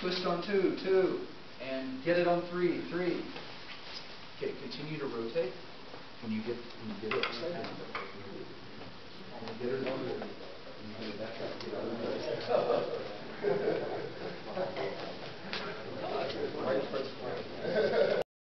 Twist on two, two. And get it on three, three. Okay, continue to rotate when you get, when you get it.